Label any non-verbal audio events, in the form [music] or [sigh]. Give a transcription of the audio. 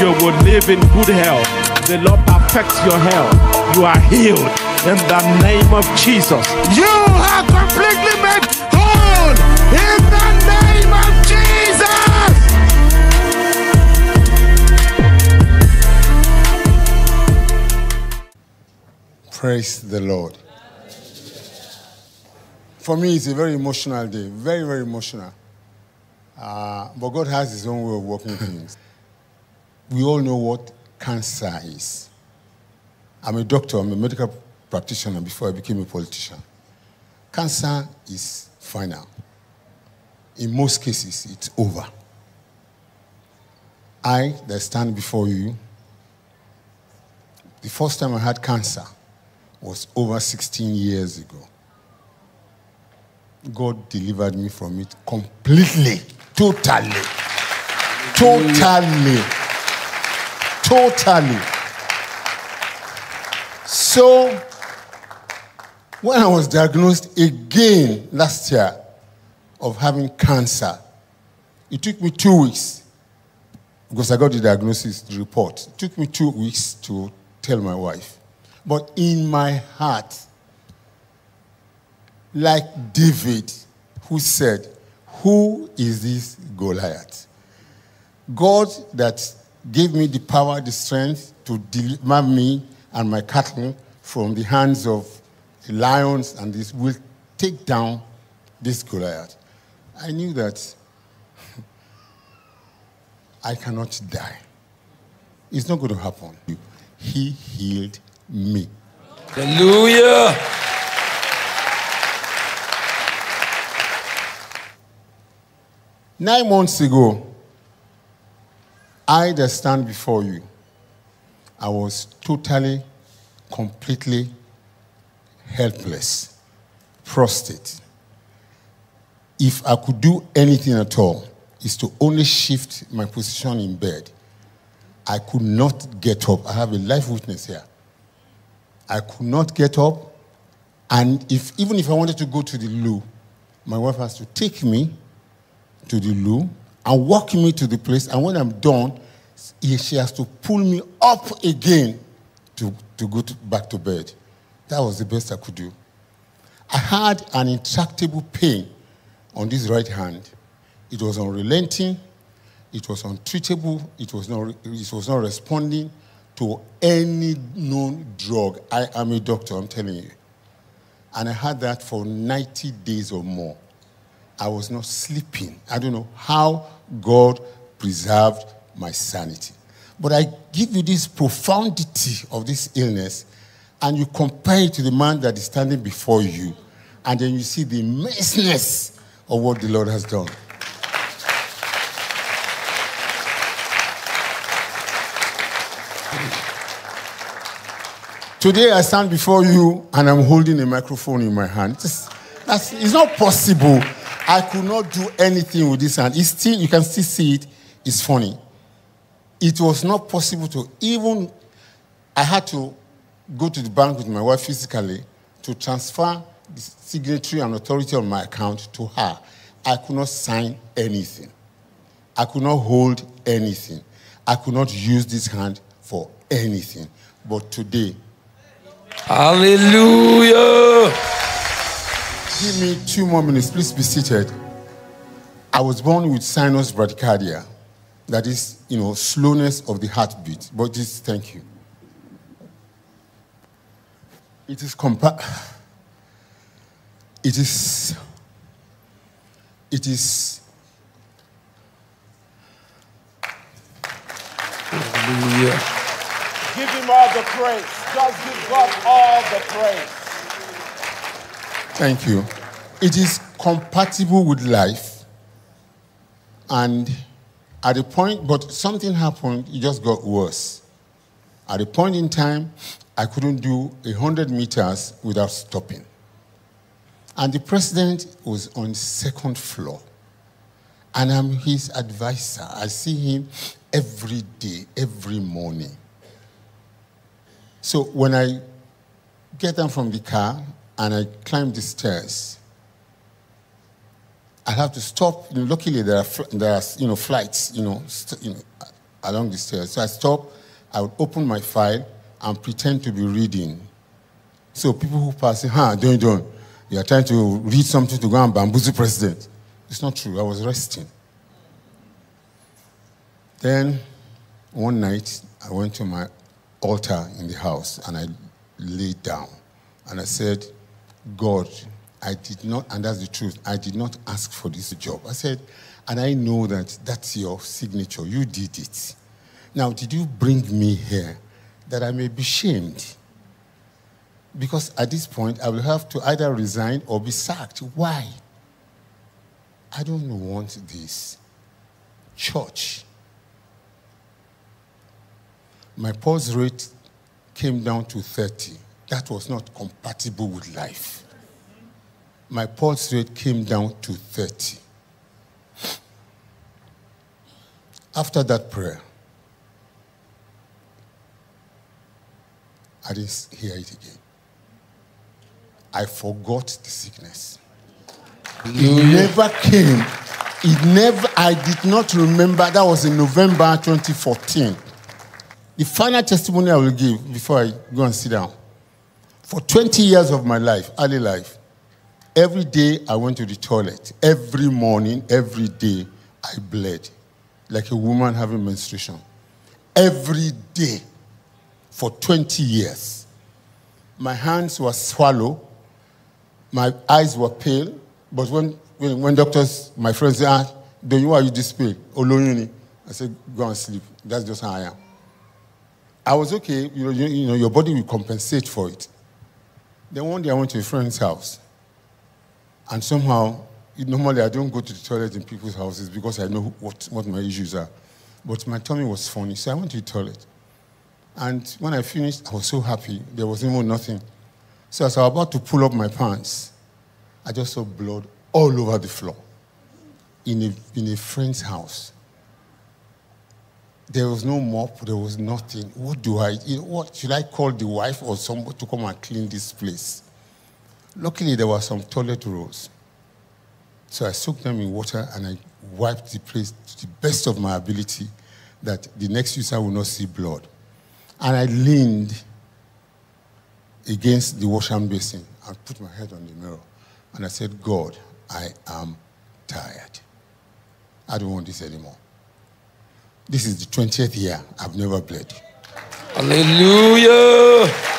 You will live in good health. The Lord perfects your health. You are healed in the name of Jesus. You are completely made whole in the name of Jesus. Praise the Lord. For me, it's a very emotional day, very, very emotional. Uh, but God has His own way of working things. We all know what cancer is. I'm a doctor, I'm a medical practitioner before I became a politician. Cancer is final. In most cases, it's over. I, that stand before you, the first time I had cancer was over 16 years ago. God delivered me from it completely, totally. Totally. Totally. So, when I was diagnosed again last year of having cancer, it took me two weeks because I got the diagnosis the report. It took me two weeks to tell my wife. But in my heart, like David, who said, Who is this Goliath? God that gave me the power, the strength to deliver me and my cattle from the hands of the lions and this will take down this Goliath. I knew that [laughs] I cannot die. It's not going to happen. He healed me. Hallelujah. Nine months ago, I that stand before you, I was totally, completely helpless, prostrate. If I could do anything at all, is to only shift my position in bed. I could not get up. I have a life witness here. I could not get up, and if even if I wanted to go to the loo, my wife has to take me to the loo and walk me to the place. And when I'm done, she has to pull me up again to, to go to, back to bed. That was the best I could do. I had an intractable pain on this right hand. It was unrelenting. It was untreatable. It was not, it was not responding to any known drug. I am a doctor, I'm telling you. And I had that for 90 days or more. I was not sleeping. I don't know how God preserved my sanity. But I give you this profundity of this illness, and you compare it to the man that is standing before you, and then you see the immenseness of what the Lord has done. Today I stand before you and I'm holding a microphone in my hand. That's, it's not possible. I could not do anything with this hand. It's still, you can still see it. It's funny. It was not possible to even, I had to go to the bank with my wife physically to transfer the signatory and authority on my account to her. I could not sign anything. I could not hold anything. I could not use this hand for anything. But today, Hallelujah. Give me two more minutes. Please be seated. I was born with sinus bradycardia. That is, you know, slowness of the heartbeat. But just thank you. It is compa- It is. It is. Hallelujah. Give him all the praise. Just give God all the praise. Thank you. It is compatible with life. And at the point, but something happened, it just got worse. At a point in time, I couldn't do 100 meters without stopping. And the president was on second floor. And I'm his advisor. I see him every day, every morning. So when I get down from the car and I climb the stairs, I have to stop. You know, luckily, there are, there are you know, flights, you know, you know, along the stairs. So I stop, I would open my file and pretend to be reading. So people who pass say, huh, don't, don't. You are trying to read something to go and bamboozle president. It's not true. I was resting. Then one night, I went to my altar in the house and I laid down. And I said, God, I did not, and that's the truth, I did not ask for this job. I said, and I know that that's your signature. You did it. Now, did you bring me here that I may be shamed? Because at this point, I will have to either resign or be sacked. Why? I don't want this. Church. My pulse rate came down to 30. That was not compatible with life. My pulse rate came down to 30. After that prayer, I didn't hear it again. I forgot the sickness. It never came. It never, I did not remember. That was in November 2014. The final testimony I will give before I go and sit down. For 20 years of my life, early life, every day I went to the toilet. Every morning, every day, I bled like a woman having menstruation. Every day for 20 years. My hands were swollen. My eyes were pale. But when, when, when doctors, my friends say, ah, do you, why are you this pale? Olóyún I said, go and sleep. That's just how I am. I was okay. You know, you, you know, your body will compensate for it. Then one day I went to a friend's house. And somehow, normally I don't go to the toilet in people's houses because I know what, what my issues are. But my tummy was funny, so I went to the toilet. And when I finished, I was so happy. There was even nothing. So as I was about to pull up my pants, I just saw blood all over the floor in a, in a friend's house. There was no mop, there was nothing. What do I, what, should I call the wife or somebody to come and clean this place? Luckily, there were some toilet rolls. So I soaked them in water and I wiped the place to the best of my ability that the next user will not see blood. And I leaned against the washhand basin and put my head on the mirror. And I said, God, I am tired. I don't want this anymore. This is the 20th year I've never bled. Hallelujah.